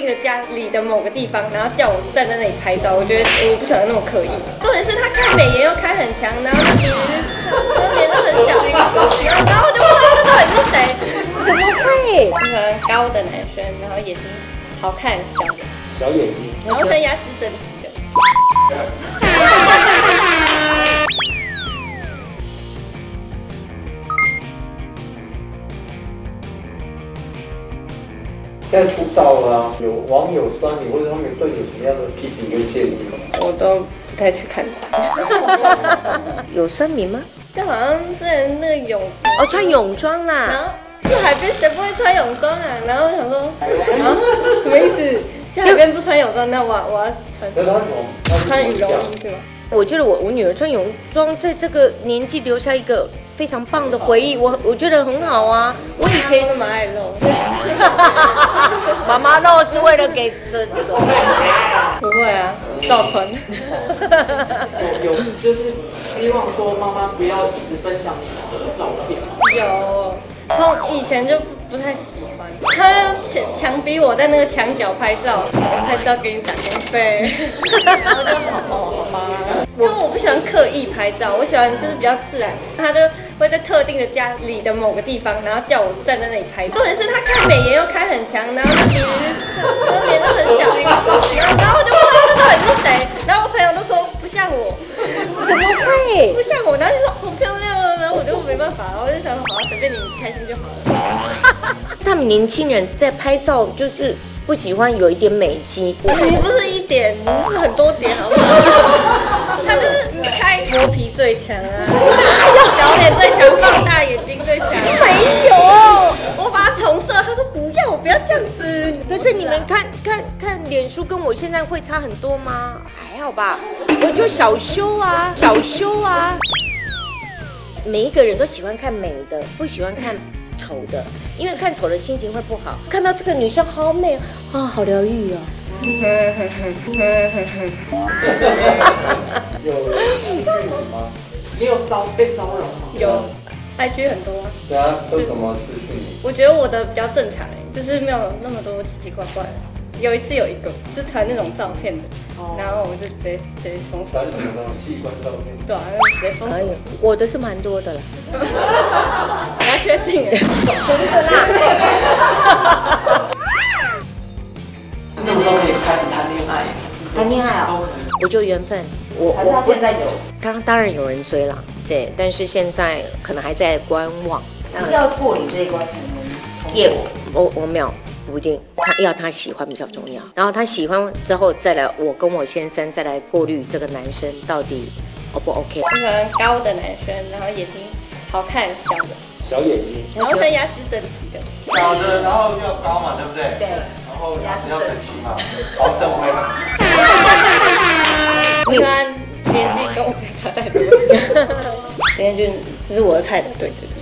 定的家里的某个地方，然后叫我站在那里拍照。我觉得我不喜欢那么刻意。重点是他开美颜又开很强，然后鼻子是脸都很小，然后我就不知道这到底是谁。怎么会？那个高的男生，然后眼睛好看小眼，小眼睛，然后跟牙齿整齐的。现在出道了啊，有网友酸你，或者他们对你有什么样的批评跟建议吗？我都不太去看他，有声明吗？就好像之前那个泳，哦，穿泳装然啦。后去海边谁不会穿泳装啊？然后我想说啊，什么意思？去海边不穿泳装，那我我要穿可是他怎么？穿羽绒衣是吗？我觉得我我女儿穿泳装，在这个年纪留下一个非常棒的回忆，我我觉得很好啊。我以前那么爱露，妈妈露是为了给真的。不会啊，照穿。有有就是希望说妈妈不要一直分享你们的照片嘛。有，从以前就不不太喜欢，他强强逼我在那个墙角拍照，我拍照给你打工费，然后就好好好吧。喜欢刻意拍照，我喜欢就是比较自然。他就会在特定的家里的某个地方，然后叫我站在那里拍。重点是他开美颜又开很强，然后鼻子是脸都很小，然后我就不知道这到底是谁。然后我朋友都说不像我，怎么会不？像我，然后就说好漂亮啊，然后我就没办法，然后我就想说好啊，随便你开心就好了。他们年轻人在拍照就是不喜欢有一点美肌。你不是一点，你是很多点，好不好？他就是开磨皮最强啊，小脸最强，放大眼睛最强。没有。我把它重设，他说不要，我不要这样子。可是你们看看看脸书跟我现在会差很多吗？还好吧，我就小修啊，小修啊。每一个人都喜欢看美的，不喜欢看丑的，因为看丑的心情会不好。看到这个女生好美啊，好疗愈哦。你有骚被骚扰吗？有，IG 很多啊。对啊，都什么视讯你？我觉得我的比较正常、欸，就是没有那么多奇奇怪怪的。有一次有一个就传那种照片的，哦然后我就直接直接封锁，传什么那种器官照片？对啊，就直接封锁。，我的是蛮多的了。你要确定欸，什么时候可以开始谈恋爱？谈恋爱哦，我就缘分，我还是我现在有？当当然有人追了，对，但是现在可能还在观望。是要过你这一关才能也我我没有不一定，他要他喜欢比较重要。然后他喜欢之后再来，我跟我先生再来过滤这个男生到底 O 不 OK。我喜欢高的男生，然后眼睛好看小的，小眼睛，然后但牙齿整齐的。小的，然后要高嘛，对不对？对。然后牙齿要整齐嘛，好正规嘛。我喜欢跟我没差太多，今天就这是我的菜的，对对对。